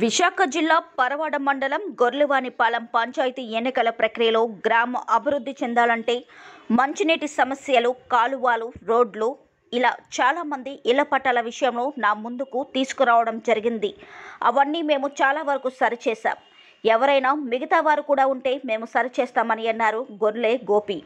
విశాఖ జిల్లా పరవాడ మండలం గొర్లెవానిపాలెం పంచాయతీ ఎన్నికల ప్రక్రియలో గ్రామ అభివృద్ధి చెందాలంటే మంచినీటి సమస్యలు కాలువలు రోడ్లు ఇలా చాలామంది ఇళ్ళ పట్టాల విషయంలో నా ముందుకు తీసుకురావడం జరిగింది. అవన్నీ మేము చాలా వరకు సరిచేశాం. ఎవరైనా మిగతా వారు కూడా ఉంటే మేము సరిచేస్తామని అన్నారు గొర్లె గోపి.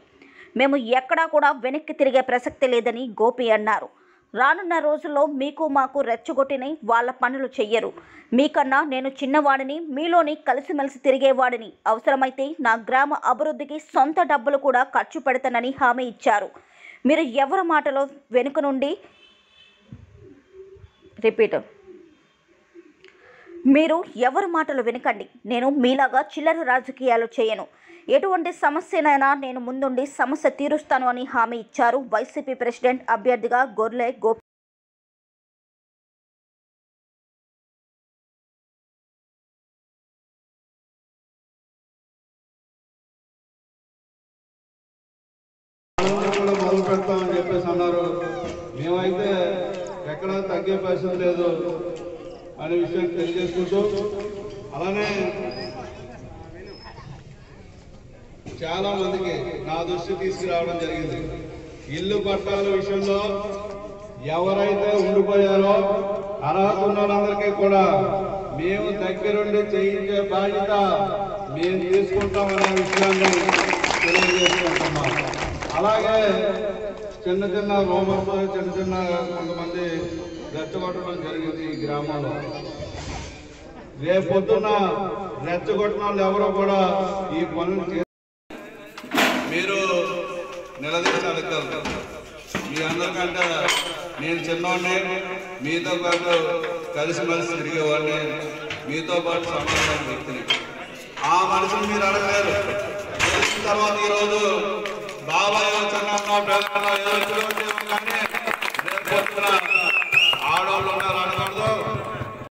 మేము ఎక్కడా కూడా వెనక్కి తిరిగే ప్రసక్తి లేదని గోపి అన్నారు. రానున్న రోజుల్లో మీకు మాకు రెచ్చగొట్టిని వాళ్ళ పనులు చెయ్యరు. మీకన్నా నేను చిన్నవాడిని మీలోని కలిసిమెలిసి తిరిగేవాడిని. అవసరమైతే నా గ్రామ అభివృద్ధికి సొంత డబ్బులు కూడా ఖర్చు పెడతానని హామీ ఇచ్చారు. మీరు ఎవరి మాటలో వెనుక నుండి? రిపీట్. మీరు ఎవరి మాటలు వినకండి. నేను మీలాగా చిల్లర రాజకీయాలు చేయను. ఎటువంటి సమస్యనైనా నేను ముందుండి సమస్య తీరుస్తాను అని హామీ ఇచ్చారు వైసీపీ ప్రెసిడెంట్ అభ్యర్థిగా గొర్లె గోపి మొదలు పెడతామని చెప్పేసి అన్నారు. మేమైతే ఎక్కడా తగ్గే పరిస్థితి లేదు. అనే విషయం తెలియజేసుకుంటూ అలానే చాలా మందికి నా దృష్టి తీసుకురావడం జరిగింది. ఇల్లు పట్టాల విషయంలో ఎవరైతే ఉండిపోయారో అర్హత ఉన్న కూడా మేము దగ్గరుండి చేయించే బాధ్యత మేము తీసుకుంటామనే విషయాన్ని తెలియజేసుకుంటున్నాం. అలాగే చిన్న చిన్న రోమర్స్ చిన్న చిన్న కొంతమంది రెచ్చగొట్టడం జరిగింది ఈ గ్రామంలో. రేపొద్దున రెచ్చగొట్టిన వాళ్ళు ఎవరు కూడా ఈ పనులు మీరు నిలదీసి అడగగలరు మీ అందరికంటే నేను చిన్నవాడిని మీతో పాటు కలిసిమెలిసి తిరిగేవాడిని మీతో పాటు సమాధానం వ్యక్తిని. ఆ మనిషిని మీరు అడగలేరు తెలిసిన తర్వాత ఈరోజు బాబాయ్ చిన్న